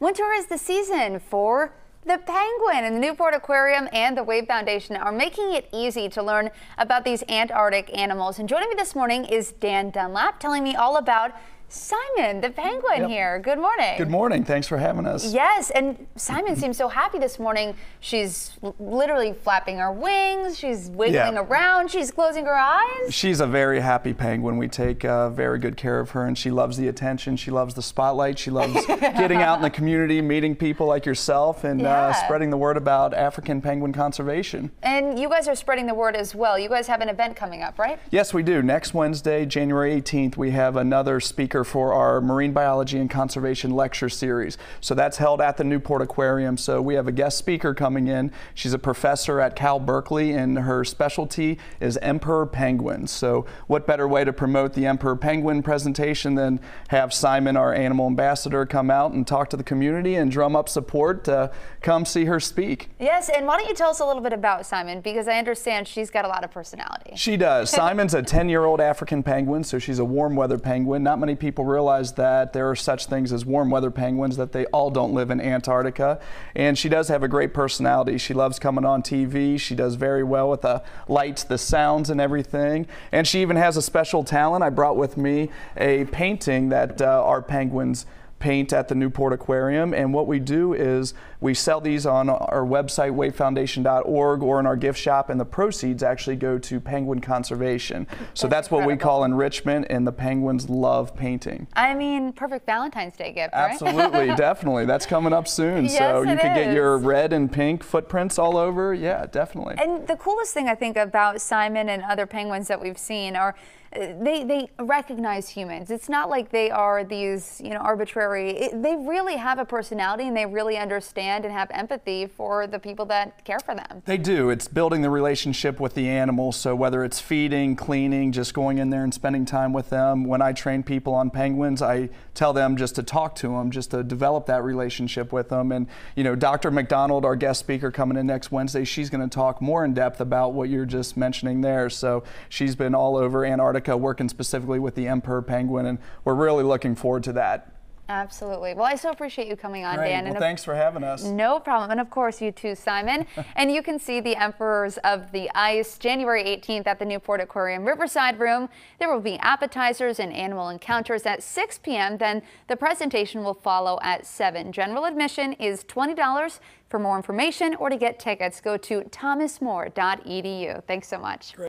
Winter is the season for the penguin and the Newport Aquarium and the Wave Foundation are making it easy to learn about these Antarctic animals. And joining me this morning is Dan Dunlap telling me all about Simon, the penguin yep. here. Good morning. Good morning. Thanks for having us. Yes, and Simon seems so happy this morning. She's literally flapping her wings. She's wiggling yeah. around. She's closing her eyes. She's a very happy penguin. We take uh, very good care of her, and she loves the attention. She loves the spotlight. She loves getting out in the community, meeting people like yourself, and uh, yeah. uh, spreading the word about African penguin conservation. And you guys are spreading the word as well. You guys have an event coming up, right? Yes, we do. Next Wednesday, January 18th, we have another speaker for our marine biology and conservation lecture series. So that's held at the Newport Aquarium. So we have a guest speaker coming in. She's a professor at Cal Berkeley and her specialty is emperor penguins. So what better way to promote the emperor penguin presentation than have Simon, our animal ambassador, come out and talk to the community and drum up support to come see her speak. Yes, and why don't you tell us a little bit about Simon because I understand she's got a lot of personality. She does. Simon's a 10-year-old African penguin, so she's a warm weather penguin. Not many people realize realize that there are such things as warm weather penguins, that they all don't live in Antarctica. And she does have a great personality. She loves coming on TV. She does very well with the lights, the sounds, and everything. And she even has a special talent. I brought with me a painting that uh, our penguins paint at the Newport Aquarium. And what we do is we sell these on our website, wavefoundation.org, or in our gift shop, and the proceeds actually go to penguin conservation. So that's, that's what we call enrichment, and the penguins love painting. I mean, perfect Valentine's Day gift, right? Absolutely, definitely. That's coming up soon. Yes, so you can get your red and pink footprints all over. Yeah, definitely. And the coolest thing I think about Simon and other penguins that we've seen are uh, they, they recognize humans. It's not like they are these, you know, arbitrary. It, they really have a personality and they really understand and have empathy for the people that care for them. They do. It's building the relationship with the animal. So whether it's feeding, cleaning, just going in there and spending time with them. When I train people on penguins, I tell them just to talk to them, just to develop that relationship with them. And, you know, Dr. McDonald, our guest speaker coming in next Wednesday, she's going to talk more in depth about what you're just mentioning there. So she's been all over Antarctica working specifically with the emperor penguin, and we're really looking forward to that. Absolutely. Well, I so appreciate you coming on, Great. Dan. Well, and thanks for having us. No problem. And of course, you too, Simon. and you can see the Emperors of the Ice January 18th at the Newport Aquarium Riverside Room. There will be appetizers and animal encounters at 6 p.m. Then the presentation will follow at 7. General admission is $20. For more information or to get tickets, go to thomasmore.edu. Thanks so much. Great.